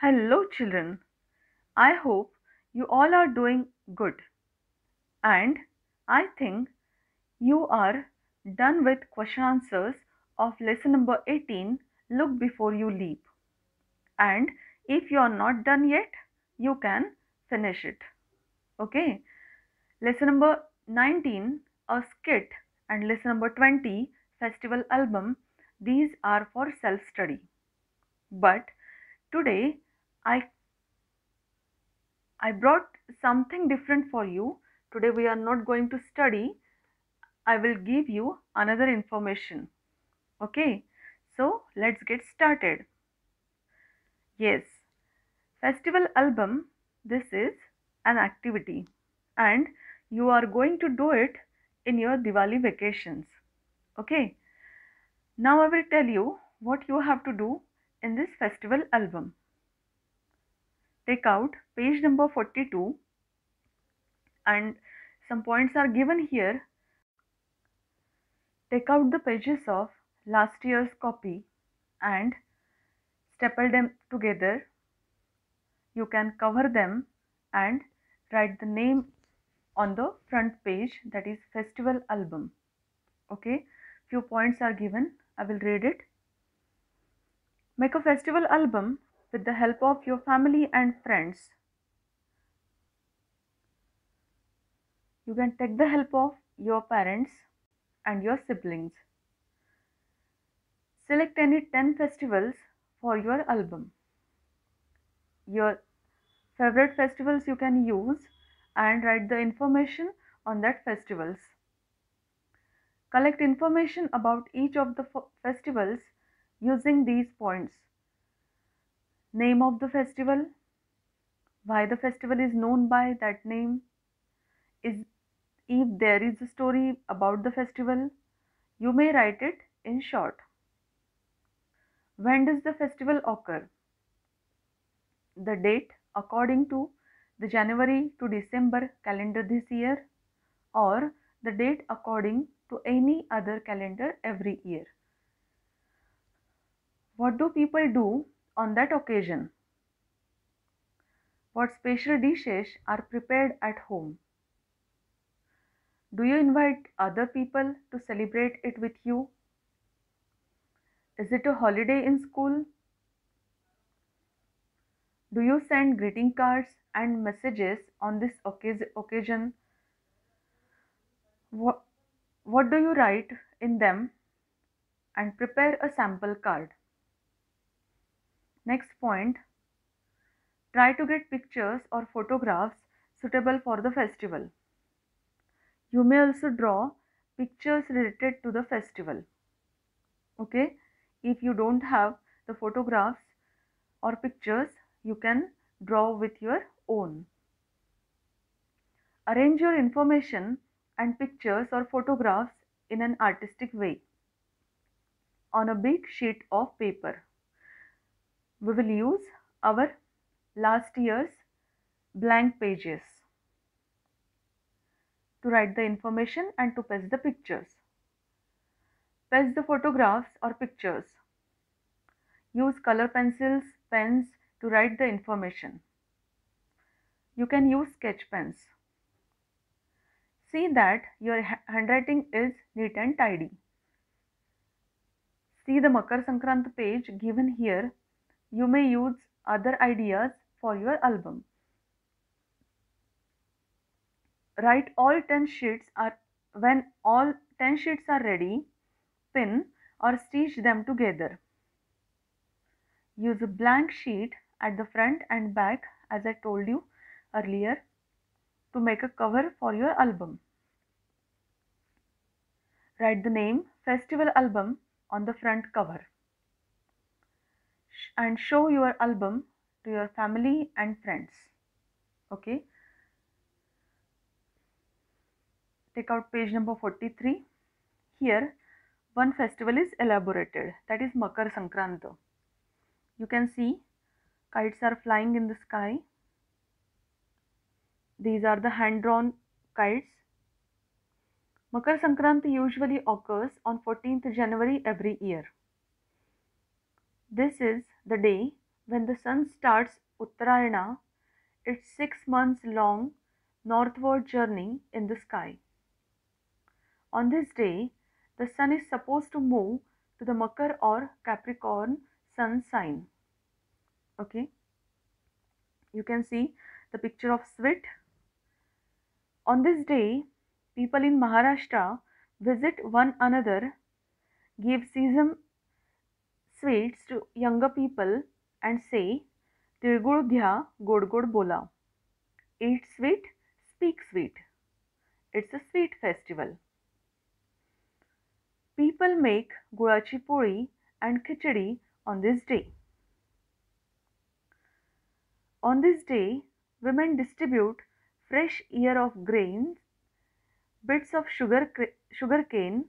Hello, children. I hope you all are doing good. And I think you are done with question answers of lesson number 18 Look Before You Leap. And if you are not done yet, you can finish it. Okay. Lesson number 19 A skit and lesson number 20 Festival album. These are for self study. But today I I brought something different for you. Today we are not going to study. I will give you another information. Okay, so let's get started. Yes, festival album, this is an activity and you are going to do it in your Diwali vacations. Okay, now I will tell you what you have to do in this festival album. Take out page number 42 and some points are given here. Take out the pages of last year's copy and staple them together. You can cover them and write the name on the front page that is festival album. Okay, few points are given. I will read it. Make a festival album with the help of your family and friends. You can take the help of your parents and your siblings. Select any 10 festivals for your album. Your favorite festivals you can use and write the information on that festivals. Collect information about each of the festivals using these points. Name of the festival, why the festival is known by that name, is if there is a story about the festival, you may write it in short. When does the festival occur? The date according to the January to December calendar this year or the date according to any other calendar every year. What do people do on that occasion? What special dishes are prepared at home? Do you invite other people to celebrate it with you? Is it a holiday in school? Do you send greeting cards and messages on this occasion? What, what do you write in them and prepare a sample card? Next point try to get pictures or photographs suitable for the festival. You may also draw pictures related to the festival. Okay, if you don't have the photographs or pictures, you can draw with your own. Arrange your information and pictures or photographs in an artistic way on a big sheet of paper. We will use our last year's blank pages to write the information and to paste the pictures. Paste the photographs or pictures. Use color pencils, pens to write the information. You can use sketch pens. See that your handwriting is neat and tidy. See the Makar Sankrant page given here. You may use other ideas for your album. Write all 10 sheets are when all 10 sheets are ready, pin or stitch them together. Use a blank sheet at the front and back as I told you earlier to make a cover for your album. Write the name Festival Album on the front cover and show your album to your family and friends. Okay. Take out page number 43. Here one festival is elaborated that is Makar Sankranta. You can see kites are flying in the sky. These are the hand drawn kites. Makar Sankranti usually occurs on 14th January every year. This is the day when the sun starts Uttarayana, its six months long northward journey in the sky. On this day, the sun is supposed to move to the Makar or Capricorn sun sign. Okay, you can see the picture of Swit. On this day, people in Maharashtra visit one another, give sesame sweets to younger people and say, Tirgul dhya, good good bola. Eat sweet, speak sweet. It's a sweet festival. People make gulachi puri and khichdi on this day. On this day, women distribute fresh ear of grains, bits of sugar, cane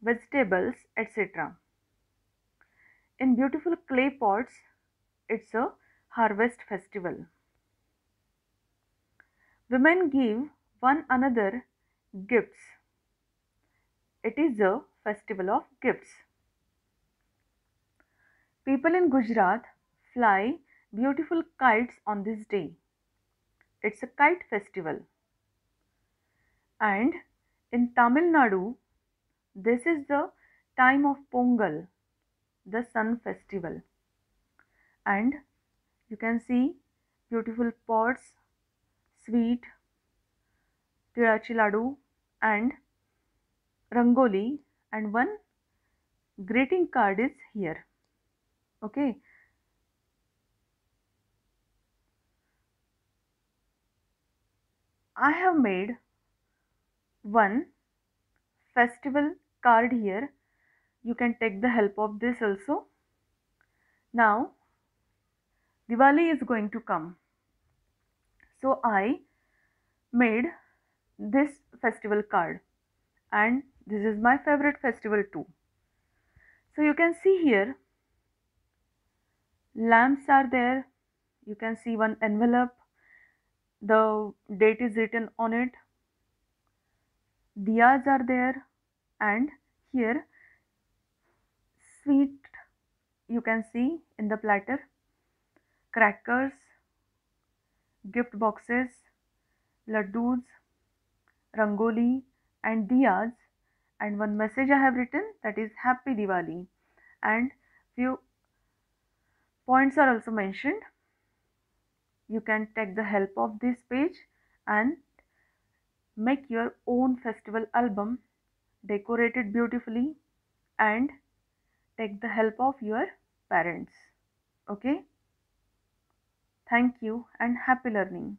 vegetables, etc in beautiful clay pots it's a harvest festival. Women give one another gifts. It is a festival of gifts. People in Gujarat fly beautiful kites on this day. It's a kite festival. And in Tamil Nadu, this is the time of Pongal, the sun festival. And you can see beautiful pots sweet tirachi ladu and rangoli and one greeting card is here. Okay. I have made one festival card here you can take the help of this also now Diwali is going to come. So I made this festival card and this is my favorite festival too. So you can see here lamps are there. You can see one envelope. The date is written on it. Diyas are there and here sweet you can see in the platter. Crackers, gift boxes, laddus, rangoli and diyas. And one message I have written that is happy Diwali. And few points are also mentioned. You can take the help of this page and make your own festival album decorated beautifully and take the help of your parents okay Thank you and happy learning.